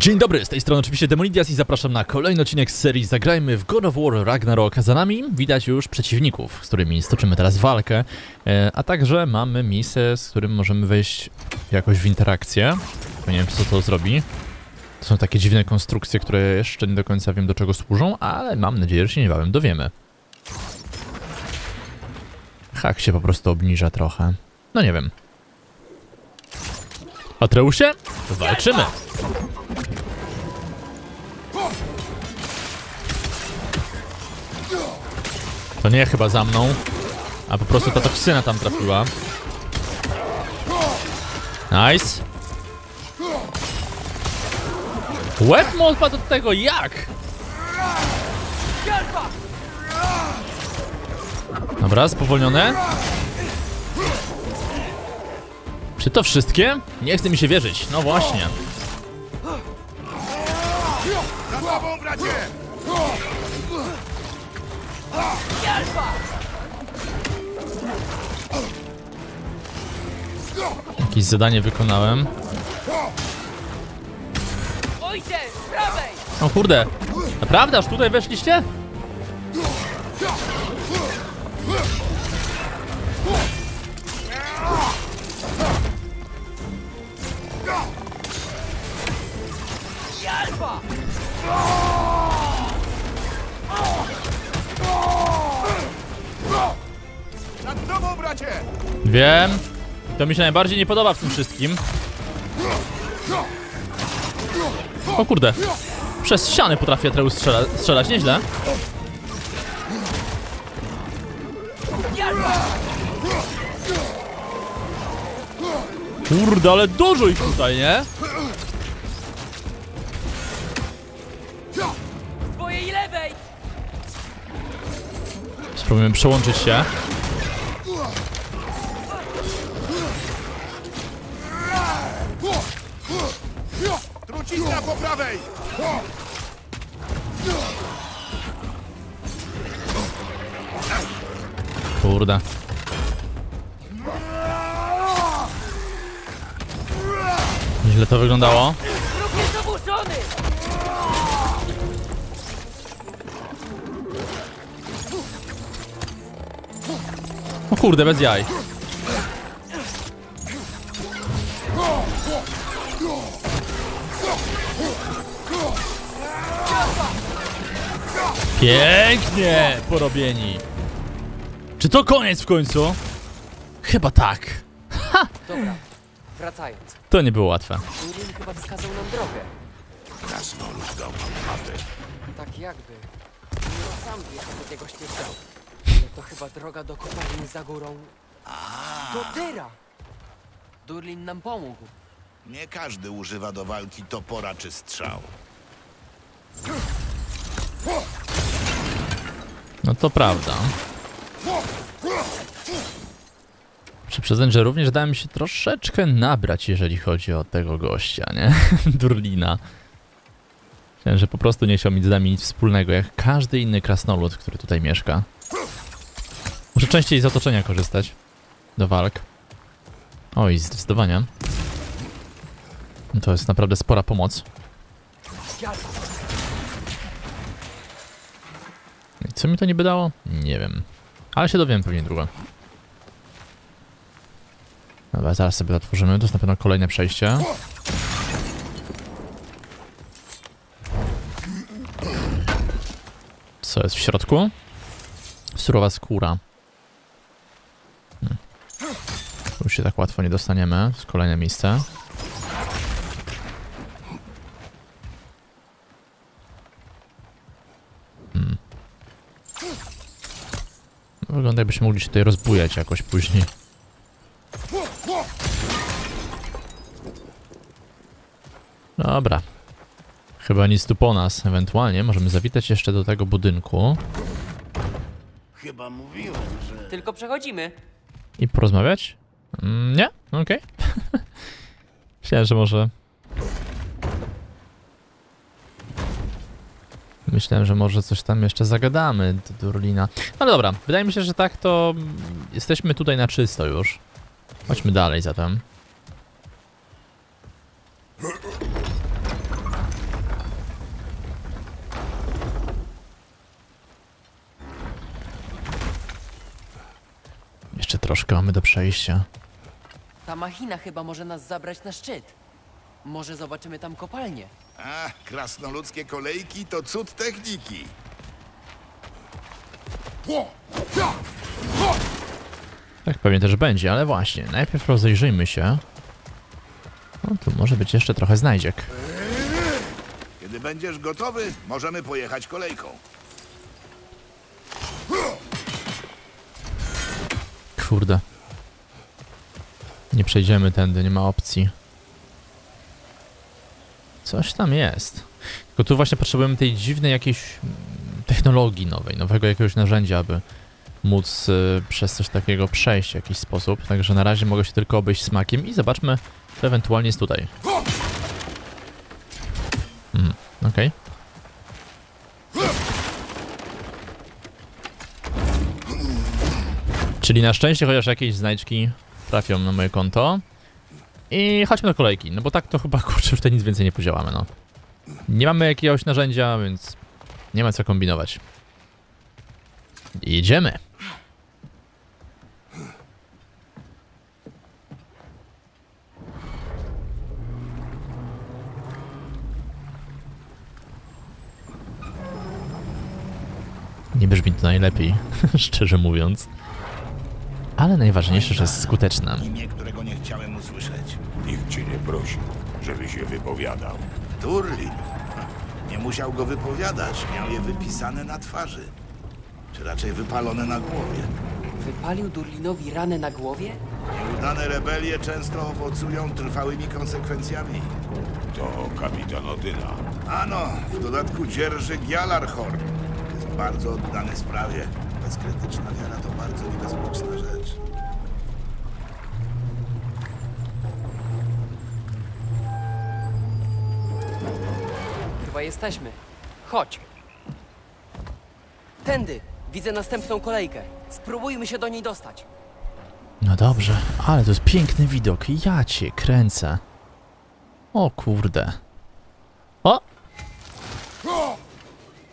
Dzień dobry, z tej strony oczywiście Demolidias i zapraszam na kolejny odcinek z serii Zagrajmy w God of War Ragnarok. Za nami widać już przeciwników, z którymi stoczymy teraz walkę, e, a także mamy misę, z którym możemy wejść jakoś w interakcję. Nie wiem, co to zrobi. To są takie dziwne konstrukcje, które jeszcze nie do końca wiem, do czego służą, ale mam nadzieję, że się niebawem dowiemy. Hak się po prostu obniża trochę. No nie wiem. Atreusie? Walczymy! To nie chyba za mną, a po prostu ta toksyna tam trafiła. Nice. Łeb mu odpadł od tego, jak? Dobra, spowolnione. Czy to wszystkie? Nie chce mi się wierzyć. No właśnie. Za tobą, bracie! Jakieś zadanie wykonałem. O kurde. Naprawdę? Aż tutaj weszliście? Wiem. To mi się najbardziej nie podoba w tym wszystkim. O kurde. Przez ściany potrafię Atreus strzela strzelać, nieźle. Kurde, ale dużo ich tutaj, nie? Spróbujemy przełączyć się. Po prawej! Kurde. Źle to wyglądało. O kurde, bez jaj. Pięknie porobieni. Czy to koniec w końcu? Chyba tak. Dobra, wracając. To nie było łatwe. Uril chyba wskazał nam drogę. Krasnolud dał nam mapę. Tak jakby. No sam wiesz, od niego śmierdział. Ale to chyba droga do kopalni za górą. Do Tyra! Durlin nam pomógł. Nie każdy używa do walki topora czy strzał. No to prawda. Muszę przyznać, że również dałem się troszeczkę nabrać, jeżeli chodzi o tego gościa, nie? Durlina. Myślałem, że po prostu nie chciał mieć z nami nic wspólnego, jak każdy inny krasnolud, który tutaj mieszka. Muszę częściej z otoczenia korzystać. Do walk. Oj, zdecydowanie. To jest naprawdę spora pomoc. Co mi to niby dało? Nie wiem. Ale się dowiem pewnie długo. Dobra, zaraz sobie otworzymy. To jest na pewno kolejne przejście. Co jest w środku? Surowa skóra. Hmm. Tu się tak łatwo nie dostaniemy. Jest kolejne miejsce. Wygląda jakbyśmy mogli się tutaj rozbujać jakoś później. Dobra. Chyba nic tu po nas. Ewentualnie możemy zawitać jeszcze do tego budynku Chyba mówiłem, że... Tylko przechodzimy. i porozmawiać. Mm, nie? Okej. Myślałem, że może... Myślałem, że może coś tam jeszcze zagadamy do Durlina. No dobra, wydaje mi się, że tak to jesteśmy tutaj na czysto już. Chodźmy dalej zatem. Jeszcze troszkę mamy do przejścia. Ta machina chyba może nas zabrać na szczyt. Może zobaczymy tam kopalnię. A, krasnoludzkie kolejki to cud techniki. Tak pewnie też będzie, ale właśnie, najpierw rozejrzyjmy się. No tu może być jeszcze trochę znajdziek. Kiedy będziesz gotowy, możemy pojechać kolejką. Kurde. Nie przejdziemy tędy, nie ma opcji. Coś tam jest. Tylko tu właśnie potrzebujemy tej dziwnej jakiejś mm, technologii nowej, nowego jakiegoś narzędzia, aby móc y, przez coś takiego przejść w jakiś sposób. Także na razie mogę się tylko obejść smakiem i zobaczmy, co ewentualnie jest tutaj. Hmm, okej. Czyli na szczęście chociaż jakieś znajdźki trafią na moje konto. I chodźmy do kolejki, no bo tak to chyba kurczę już tutaj nic więcej nie podziałamy, no. Nie mamy jakiegoś narzędzia, więc nie ma co kombinować. Jedziemy. Nie brzmi to najlepiej, szczerze mówiąc. Ale najważniejsze, że jest skuteczna. Imię, którego nie chciałem usłyszeć. Nikt cię nie prosił, żeby się wypowiadał. Turlin. Nie musiał go wypowiadać, miał je wypisane na twarzy. Czy raczej wypalone na głowie. Wypalił Durlinowi ranę na głowie? Nieudane rebelie często owocują trwałymi konsekwencjami. To kapitan Odyna. Ano, w dodatku dzierży Gjalarhorn. Jest bardzo oddany sprawie. Bezkrytyczna wiara to bardzo niebezpieczna rzecz. Jesteśmy. Chodź. Tędy. Widzę następną kolejkę. Spróbujmy się do niej dostać. No dobrze, ale to jest piękny widok. Ja cię kręcę. O kurde. O!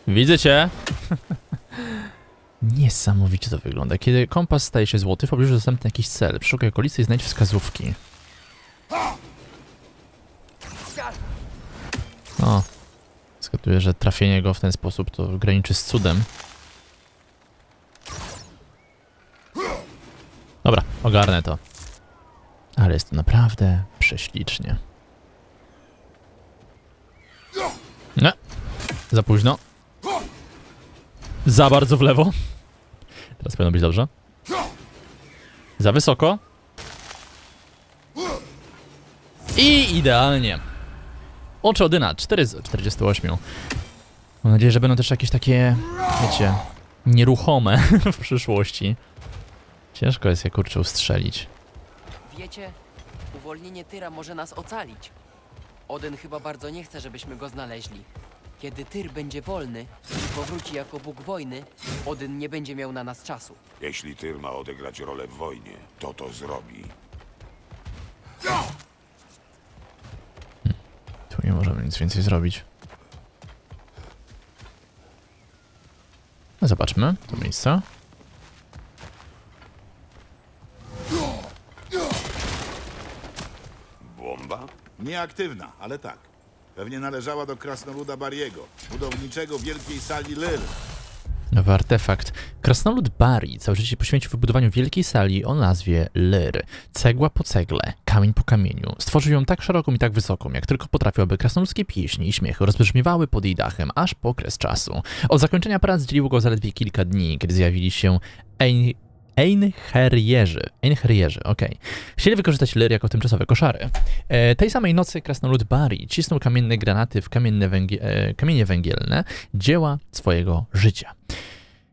Widzę cię. Niesamowicie to wygląda. Kiedy kompas staje się złoty, w pobliżu dostępny jakiś cel. Przeszukaj okolicy i znajdź wskazówki. O. Zgaduję, że trafienie go w ten sposób to graniczy z cudem. Dobra, ogarnę to. Ale jest to naprawdę prześlicznie. Nie. Za późno. Za bardzo w lewo. Teraz powinno być dobrze. Za wysoko. I idealnie. Oczy Odyna, 4 z 48. Mam nadzieję, że będą też jakieś takie, wiecie, nieruchome w przyszłości. Ciężko jest je kurczę ustrzelić. Wiecie, uwolnienie Tyra może nas ocalić. Odyn chyba bardzo nie chce, żebyśmy go znaleźli. Kiedy Tyr będzie wolny i powróci jako Bóg wojny, Odyn nie będzie miał na nas czasu. Jeśli Tyr ma odegrać rolę w wojnie, to to zrobi. Nie możemy nic więcej zrobić. No zobaczmy to miejsce. Bomba? Nieaktywna, ale tak. Pewnie należała do krasnoluda Bariego, budowniczego wielkiej sali Lyr. Nowy artefakt. Krasnolud Bari całe życie poświęcił wybudowaniu wielkiej sali o nazwie Lyr. Cegła po cegle, kamień po kamieniu. Stworzył ją tak szeroką i tak wysoką, jak tylko potrafił, aby krasnoludzkie pieśni i śmiechy rozbrzmiewały pod jej dachem aż po kres czasu. Od zakończenia prac dzieliło go zaledwie kilka dni, kiedy zjawili się Ein... Einherjerzy. Einherjerzy, okej. Chcieli wykorzystać Lyr jako tymczasowe koszary. E, tej samej nocy krasnolud Bari cisnął kamienne granaty w kamienne e, kamienie węgielne, dzieła swojego życia.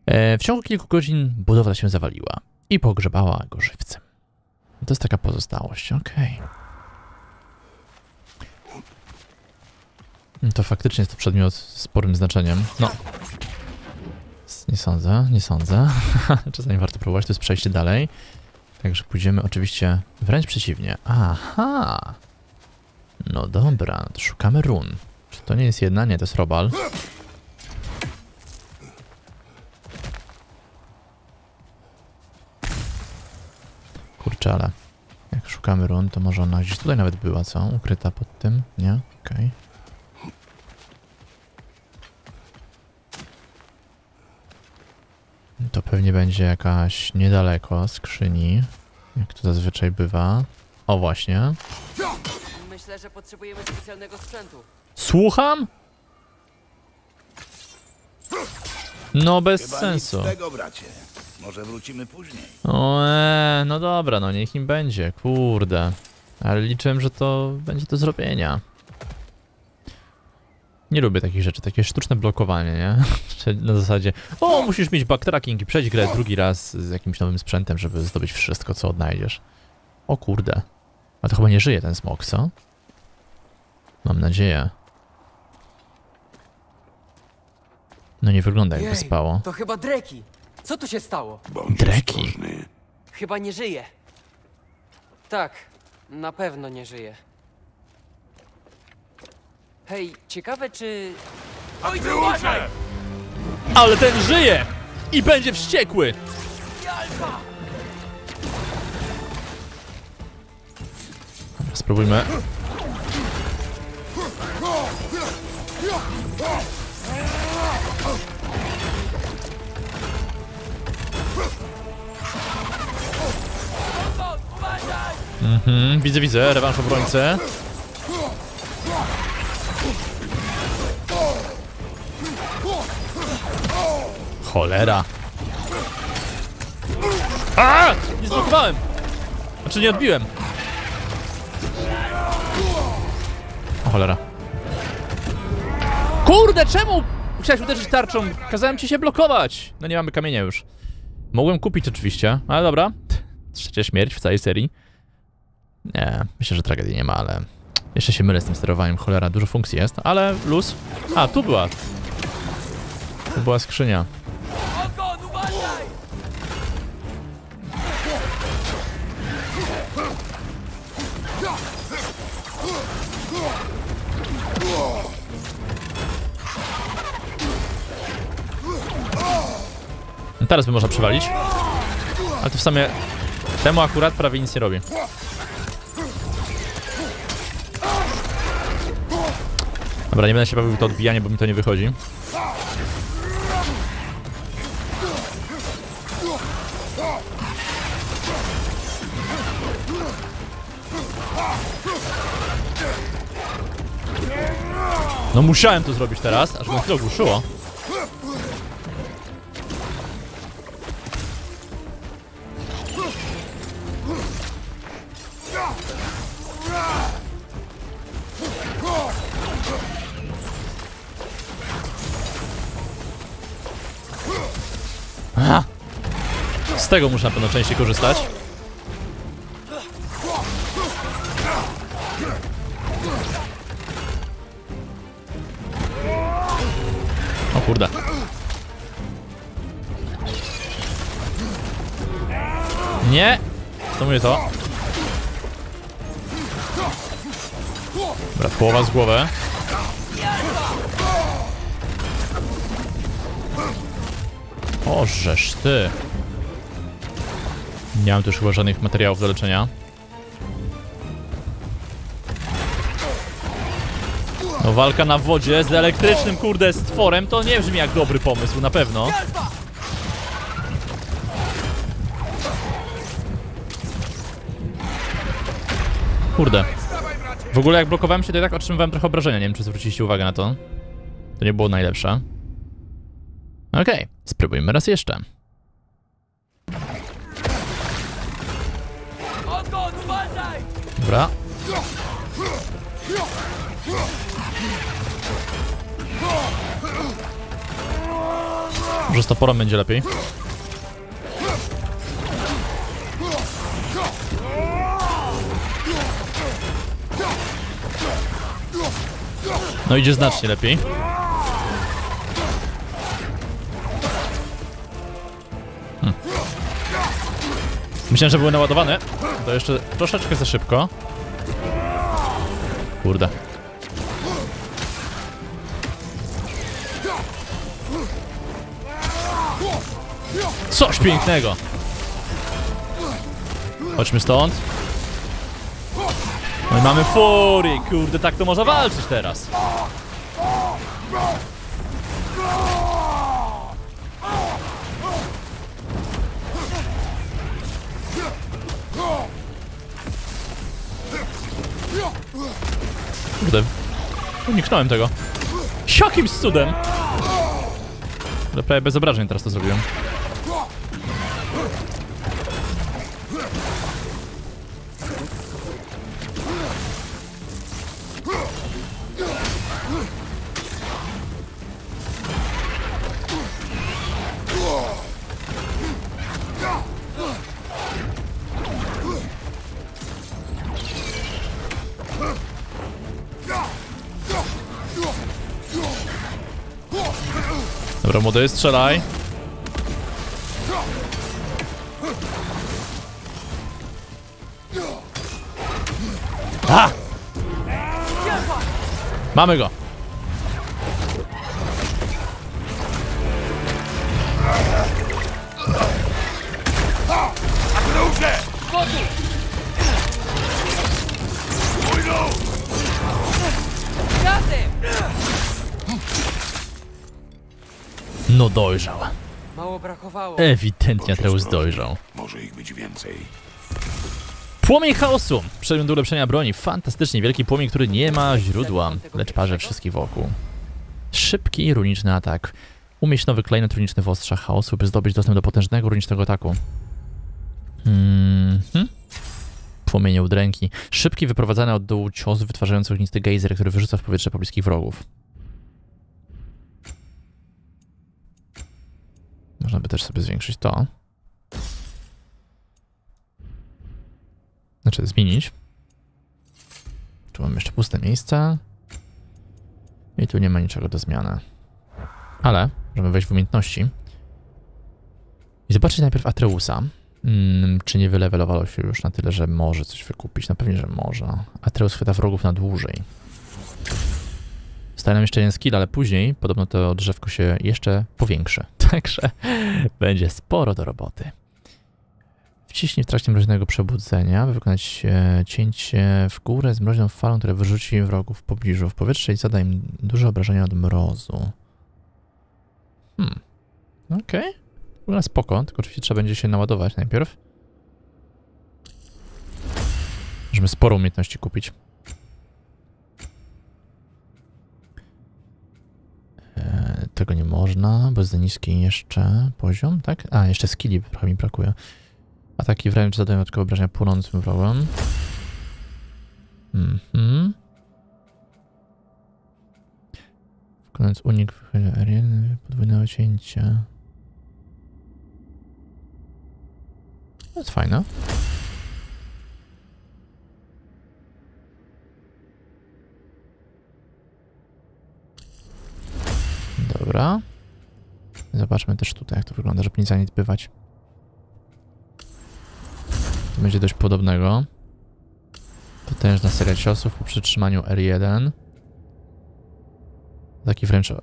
E, w ciągu kilku godzin budowla się zawaliła i pogrzebała go żywcem. To jest taka pozostałość, okej. No To faktycznie jest to przedmiot z sporym znaczeniem. No. Nie sądzę, nie sądzę. Czasami warto próbować, to jest przejście dalej. Także pójdziemy oczywiście wręcz przeciwnie. Aha! No dobra, to szukamy run. Czy to nie jest jedna? Nie, to jest robal. Szukamy run, to może ona gdzieś tutaj nawet była, co? Ukryta pod tym? Nie? Okej. To pewnie będzie jakaś niedaleko skrzyni, jak to zazwyczaj bywa. O właśnie. Myślę, że potrzebujemy specjalnego sprzętu. Słucham? No bez Chyba sensu. nic z tego, bracie. Może wrócimy później. O, e, no dobra, no niech im będzie, kurde. Ale liczyłem, że to będzie do zrobienia. Nie lubię takich rzeczy, takie sztuczne blokowanie, nie? Na zasadzie, o, musisz mieć backtracking i przejść grę drugi raz z jakimś nowym sprzętem, żeby zdobyć wszystko, co odnajdziesz. O kurde. A to chyba nie żyje ten smok, co? Mam nadzieję. No nie wygląda jakby Jej, spało. To chyba Dreki. Co tu się stało? Dreki. Chyba nie żyje. Tak, na pewno nie żyje. Hej, ciekawe czy... Oj, uważaj! Ale ten żyje! I będzie wściekły! Dobra, spróbujmy. Mhm, widzę, widzę, rewanż obrońcy. Cholera. A! Nie zblokowałem! Znaczy nie odbiłem. O cholera. Kurde, czemu chciałeś uderzyć tarczą? Kazałem ci się blokować. No nie mamy kamienia już. Mogłem kupić oczywiście, ale dobra. Trzecia śmierć w całej serii. Nie, myślę, że tragedii nie ma, ale... Jeszcze się mylę z tym sterowaniem, cholera, dużo funkcji jest, ale luz. A, tu była. Tu była skrzynia. Teraz by można przywalić. Ale to w sumie temu akurat prawie nic nie robi. Dobra, nie będę się bawił w to odbijanie, bo mi to nie wychodzi. No musiałem to zrobić teraz, aż mnie chwilę ogłuszyło. Tego muszę na pewno częściej korzystać. O kurde. Nie! To mówię to. Dobra, połowa z głowy. O, żeż ty. Nie mam już chyba żadnych materiałów do leczenia. No walka na wodzie z elektrycznym kurde stworem to nie brzmi jak dobry pomysł, na pewno. Kurde. W ogóle jak blokowałem się to i tak otrzymywałem trochę obrażenia, nie wiem czy zwróciliście uwagę na to. To nie było najlepsze. Okej, spróbujmy raz jeszcze. Dobra. Może z toporem będzie lepiej. No idzie znacznie lepiej. Myślałem, że były naładowane. To jeszcze troszeczkę za szybko. Kurde. Coś pięknego. Chodźmy stąd. No i mamy fury, kurde, tak to można walczyć teraz. Kurde, uniknąłem tego. Jakim cudem? Ale prawie bez obrażeń teraz to zrobiłem. Młody, strzelaj. A! Mamy go. Razem! No dojrzał. Mało brakowało. Ewidentnie Atreus dojrzał. Może ich być więcej. Płomień chaosu. Przedmiot do ulepszenia broni. Fantastycznie wielki płomień, który nie ma źródła, lecz parze wszystkich wokół. Szybki i runiczny atak. Umieść nowy klejnot runiczny w ostrzach chaosu, by zdobyć dostęp do potężnego runicznego ataku. Mhm. Płomienie udręki. Szybki, wyprowadzany od dołu cios wytwarzający ognisty gejzer, który wyrzuca w powietrze pobliskich wrogów. Można by też sobie zwiększyć to. Znaczy zmienić. Tu mam jeszcze puste miejsce. I tu nie ma niczego do zmiany. Ale możemy wejść w umiejętności. I zobaczyć najpierw Atreusa. Mm, czy nie wylewelowało się już na tyle, że może coś wykupić? Na pewnie, że może. Atreus chwyta wrogów na dłużej. Staje nam jeszcze jeden skill, ale później podobno to drzewko się jeszcze powiększy. Także będzie sporo do roboty. Wciśnij w trakcie mroźnego przebudzenia, by wykonać e, cięcie w górę z mroźną falą, która wyrzuci wrogów w pobliżu w powietrze i zada im duże obrażenia od mrozu. Hmm. Okej. W ogóle spoko, tylko oczywiście trzeba będzie się naładować najpierw. Możemy sporo umiejętności kupić. E, tego nie można, bo jest za niski jeszcze poziom, tak? A, jeszcze skilli trochę mi brakuje. Ataki wręcz zadają dodatkowe obrażenia płonącym wrogom. Mhm. Wykonując unik wychodzi aerialny, podwójne cięcie. To jest fajne. Dobra. Zobaczmy też tutaj, jak to wygląda, żeby nie zaniedbywać. To będzie dość podobnego. Potężna seria ciosów po przytrzymaniu R1. Taki wręcz e,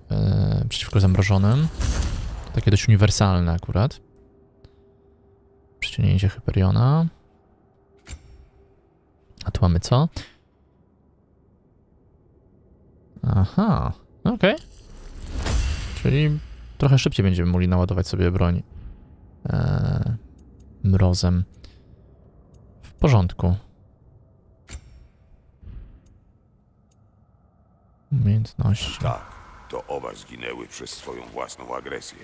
przeciwko zamrożonym. Takie dość uniwersalne akurat. Przyciągnięcie Hyperiona. A tu mamy co? Aha, okej. Czyli trochę szybciej będziemy mogli naładować sobie broń e, mrozem. W porządku. Umiejętności. Tak, to oba zginęły przez swoją własną agresję.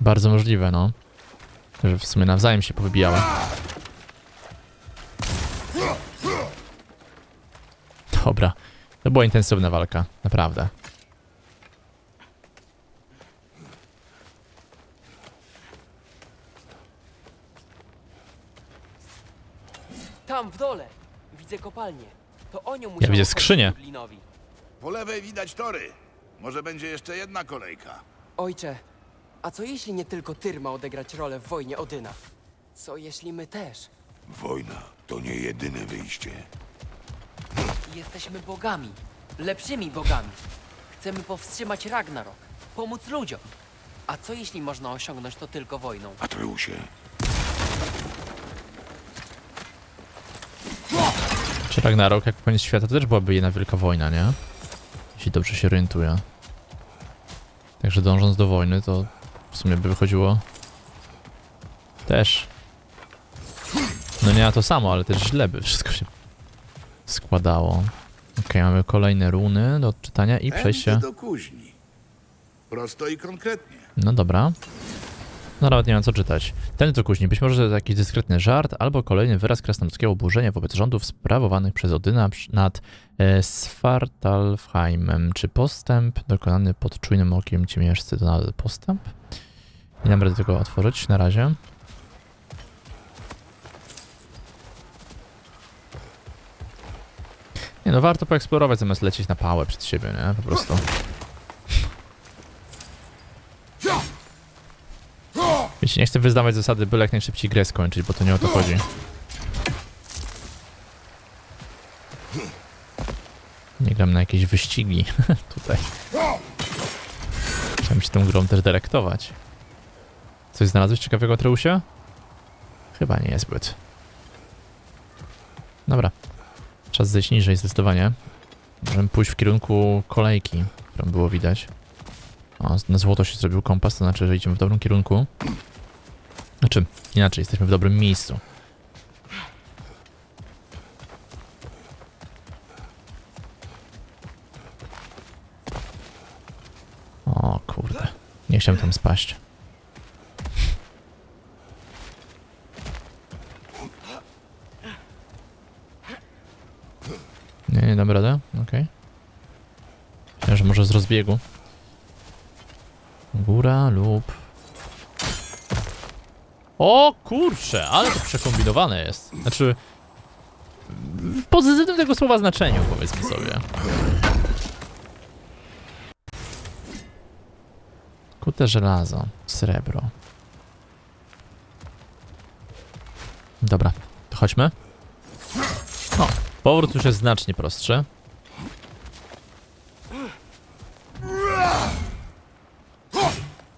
Bardzo możliwe, no. Że w sumie nawzajem się powybijały. Dobra. To była intensywna walka, naprawdę. Dole! Widzę kopalnię. To o nią Ja musiało widzę chodzić skrzynię. Po lewej widać tory. Może będzie jeszcze jedna kolejka. Ojcze, a co jeśli nie tylko Tyr ma odegrać rolę w wojnie Odyna? Co jeśli my też? Wojna to nie jedyne wyjście. Jesteśmy bogami. Lepszymi bogami. Chcemy powstrzymać Ragnarok. Pomóc ludziom. A co jeśli można osiągnąć to tylko wojną? Atreusie, Czy Ragnarok jak koniec świata to też byłaby jedna wielka wojna, nie? Jeśli dobrze się orientuję. Także dążąc do wojny, to w sumie by wychodziło też. No nie na to samo, ale też źle by wszystko się składało. Okej, mamy kolejne runy do odczytania i przejście. Do kuźni. Prosto i konkretnie. No dobra. No nawet nie mam co czytać. Ten to później. Być może to jakiś dyskretny żart, albo kolejny wyraz krasnoludzkiego oburzenia wobec rządów sprawowanych przez Odyna nad e, Svartalfheimem. Czy postęp dokonany pod czujnym okiem ciemiężcy to nawet postęp? Nie dam rady tego otworzyć na razie. Nie no, warto poeksplorować zamiast lecieć na pałę przed siebie, nie? Po prostu. Nie chcę wyznawać zasady, byle jak najszybciej grę skończyć, bo to nie o to chodzi. Nie gram na jakieś wyścigi tutaj. Chciałem się tą grą też delektować. Coś znalazłeś ciekawego, Treusie? Chyba nie jest zbyt. Dobra. Czas zejść niżej zdecydowanie. Możemy pójść w kierunku kolejki, którą było widać. O, na złoto się zrobił kompas, to znaczy, że idziemy w dobrym kierunku. Znaczy, inaczej, jesteśmy w dobrym miejscu. O kurde, nie chciałem tam spaść. Nie, nie dam radę, okej. Myślałem, że może z rozbiegu. Góra lub... O kurcze, ale to przekombinowane jest. Znaczy... W pozytywnym tego słowa znaczeniu, powiedzmy sobie. Kute żelazo, srebro. Dobra, to chodźmy. O, powrót już jest znacznie prostszy.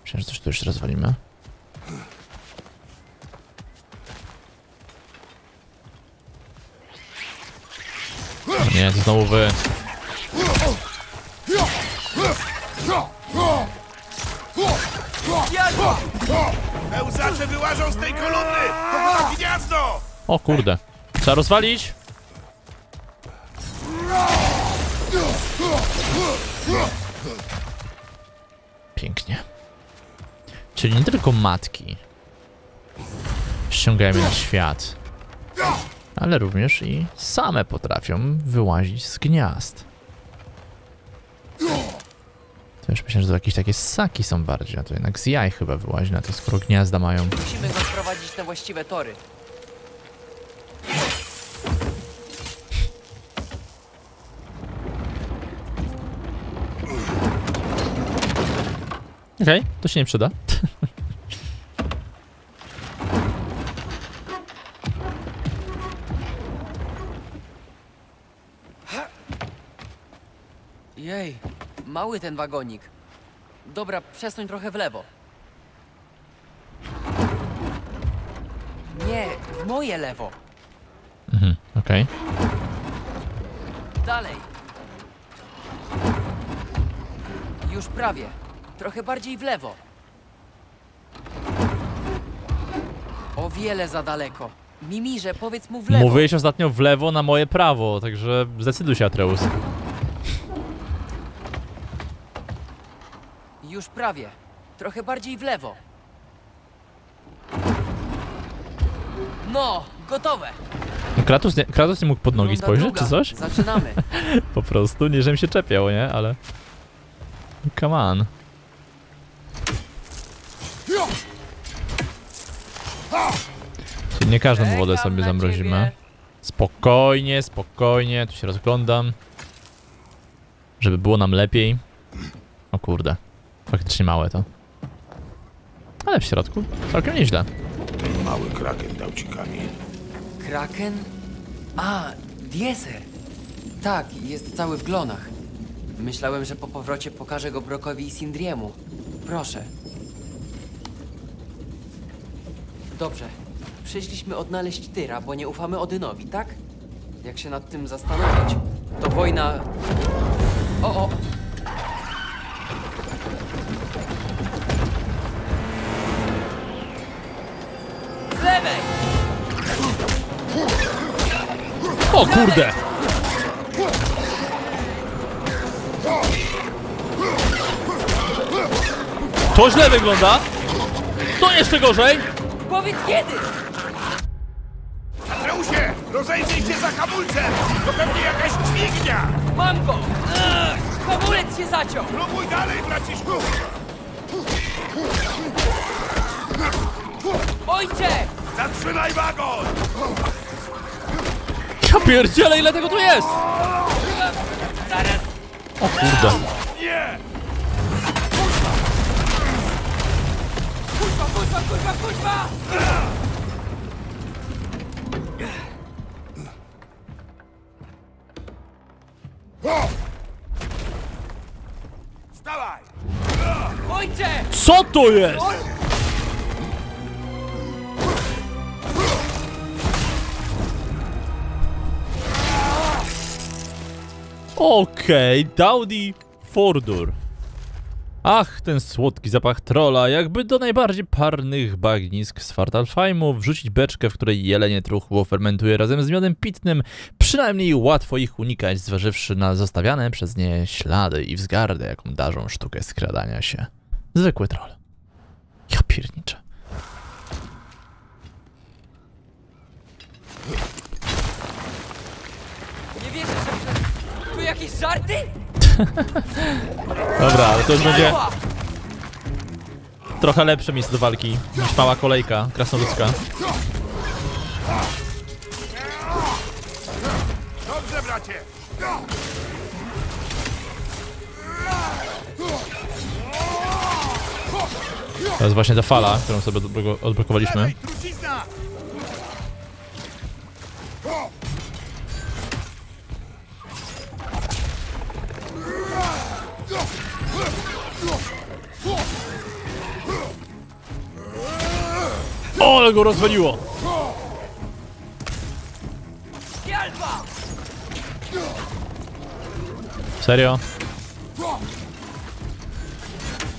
Myślę, że coś tu już rozwalimy. Nie, to znowu wy. Pełzacze wyłażą z tej kolumny! To gniazdo! O kurde. Trzeba rozwalić. Pięknie. Czyli nie tylko matki ściągają je na świat, ale również i same potrafią wyłazić z gniazd. To już myślę, że to jakieś takie ssaki są bardziej, a to jednak z jaj chyba wyłazi na to, skoro gniazda mają. Musimy go sprowadzić na właściwe tory. Okej, to się nie przyda. Mały ten wagonik. Dobra, przesuń trochę w lewo. Nie, w moje lewo. Mhm, okej. Dalej. Już prawie. Trochę bardziej w lewo. O wiele za daleko. Mimirze, powiedz mu w lewo. Mówiłeś ostatnio w lewo na moje prawo, także zdecyduj się, Atreus. Już prawie. Trochę bardziej w lewo. No, gotowe. No, Kratos nie, Kratos nie mógł pod nogi Runda spojrzeć, druga. czy coś? Zaczynamy. Po prostu, nie żebym się czepiał, nie? Ale... Come on. Czyli nie każdą wodę sobie zamrozimy. Spokojnie, spokojnie, tu się rozglądam. Żeby było nam lepiej. O kurde. Faktycznie małe to. Ale w środku całkiem nieźle. Ten mały kraken dał ci kamień. Kraken? A, Dieser. Tak, jest cały w glonach. Myślałem, że po powrocie pokażę go Brokowi i Sindriemu. Proszę. Dobrze. Przyszliśmy odnaleźć Tyra, bo nie ufamy Odynowi, tak? Jak się nad tym zastanowić, to wojna... O, o! O kurde! To źle wygląda. To jeszcze gorzej. Powiedz kiedy! Atreusie, rozejrzyj się za hamulcem! To pewnie jakaś dźwignia! Mam go! Ugh, Hamulec się zaciął! Próbuj dalej, braciszku! Ojcze! Zatrzymaj wagon! Ja pierdzielę, ile tego tu jest! O kurde. Co to jest? Okej, Dowdy Fordur. Ach, ten słodki zapach trola, jakby do najbardziej parnych bagnisk z Fartalfajmu wrzucić beczkę, w której jelenie truchło fermentuje razem z miodem pitnym. Przynajmniej łatwo ich unikać, zważywszy na zostawiane przez nie ślady i wzgardę, jaką darzą sztukę skradania się. Zwykły troll. Ja pierniczę. Nie wierzę, że... że- Tu jakieś żarty? Dobra, ale to już będzie trochę lepsze miejsce do walki niż mała kolejka krasnoludzka. Dobrze, bracie! To jest właśnie ta fala, którą sobie odblo- odblokowaliśmy. O, ale go rozwaliło! Serio?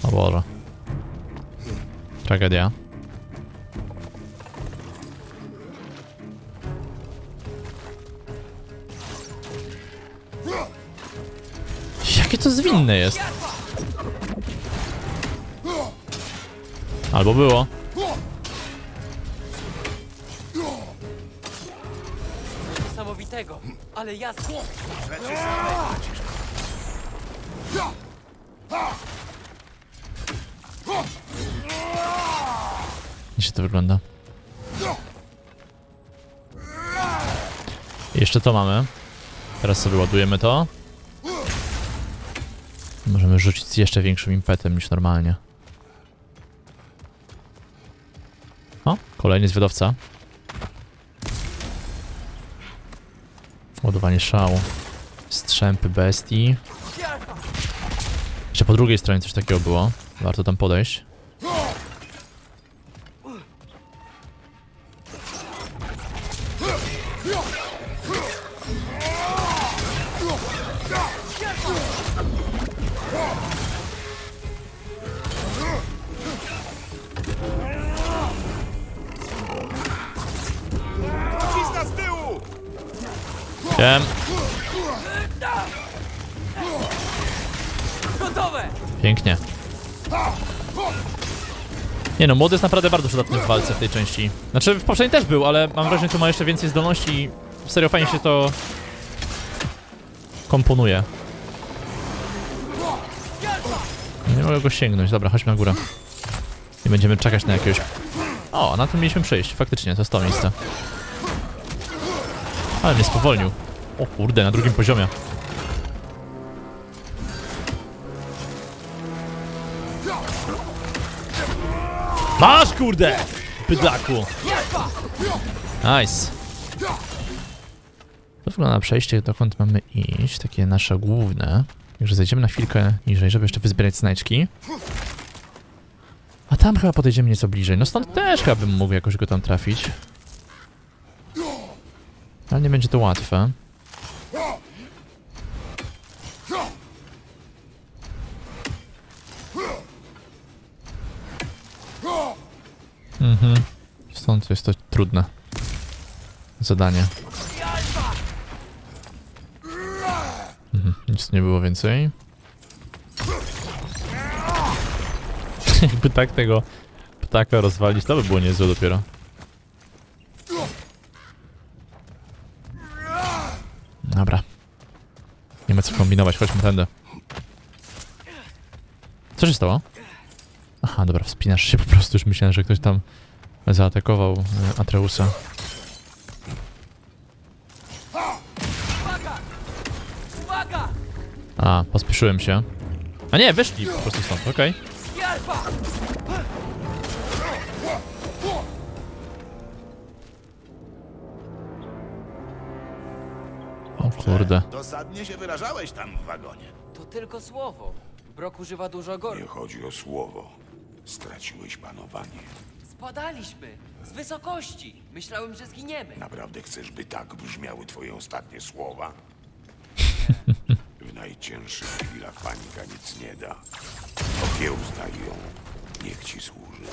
O Boże. Tragedia. Jakie to zwinne jest? Albo było. Ja zło! Rzeczy to wygląda? Jeszcze to mamy. Teraz sobie ładujemy to. Możemy rzucić z jeszcze większym impetem niż normalnie. O, kolejny zwiadowca. Ładowanie szału. Strzępy bestii. Jeszcze po drugiej stronie coś takiego było. Warto tam podejść. No, młody jest naprawdę bardzo przydatny w walce w tej części. Znaczy, w poprzedniej też był, ale mam wrażenie, że ma jeszcze więcej zdolności i serio fajnie się to komponuje. Nie mogę go sięgnąć. Dobra, chodźmy na górę. I będziemy czekać na jakiegoś... O, na tym mieliśmy przejść. Faktycznie, to jest to miejsce. Ale mnie spowolnił. O kurde, na drugim poziomie. Masz kurde! Bydlaku. Nice. To wygląda na przejście, dokąd mamy iść. Takie nasze główne. Także zejdziemy na chwilkę niżej, żeby jeszcze wyzbierać znajdźki. A tam chyba podejdziemy nieco bliżej. No stąd też chyba bym mógł jakoś go tam trafić. Ale nie będzie to łatwe. Mhm. Stąd jest to trudne zadanie. Mhm. Nic nie było więcej. Jakby tak tego ptaka rozwalić, to by było niezłe dopiero. Dobra. Nie ma co kombinować, chodźmy tędy. Co się stało? Aha, dobra, wspinasz się po prostu, już myślałem, że ktoś tam zaatakował e, Atreusa. A, pospieszyłem się. A nie, wyszli po prostu stąd, okej. Jalfa! O kurde. Dosadnie się wyrażałeś tam w wagonie. To tylko słowo. Brok używa dużo Nie gorszy. chodzi o słowo. Straciłeś panowanie. Spadaliśmy! Z wysokości! Myślałem, że zginiemy. Naprawdę chcesz, by tak brzmiały twoje ostatnie słowa? W najcięższych chwilach panika nic nie da. Okiełznaj ją. Niech ci służy.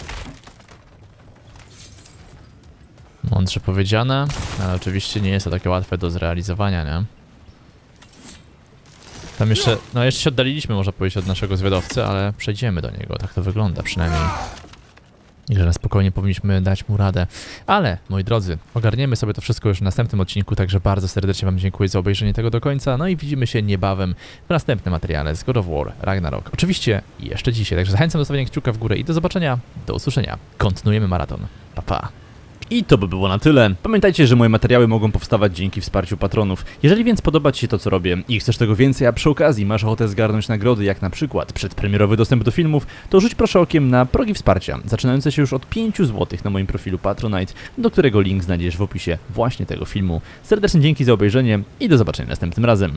Mądrze powiedziane, ale oczywiście nie jest to takie łatwe do zrealizowania, nie? Tam jeszcze, no jeszcze się oddaliliśmy, można powiedzieć, od naszego zwiadowcy, ale przejdziemy do niego, tak to wygląda przynajmniej. I że na spokojnie powinniśmy dać mu radę. Ale, moi drodzy, ogarniemy sobie to wszystko już w następnym odcinku, także bardzo serdecznie Wam dziękuję za obejrzenie tego do końca, no i widzimy się niebawem w następnym materiale z God of War Ragnarok. Oczywiście jeszcze dzisiaj, także zachęcam do stawienia kciuka w górę i do zobaczenia, do usłyszenia. Kontynuujemy maraton. Pa, pa. I to by było na tyle. Pamiętajcie, że moje materiały mogą powstawać dzięki wsparciu patronów. Jeżeli więc podoba Ci się to, co robię i chcesz tego więcej, a przy okazji masz ochotę zgarnąć nagrody, jak na przykład przedpremierowy dostęp do filmów, to rzuć proszę okiem na progi wsparcia, zaczynające się już od 5 zł na moim profilu Patronite, do którego link znajdziesz w opisie właśnie tego filmu. Serdecznie dzięki za obejrzenie i do zobaczenia następnym razem.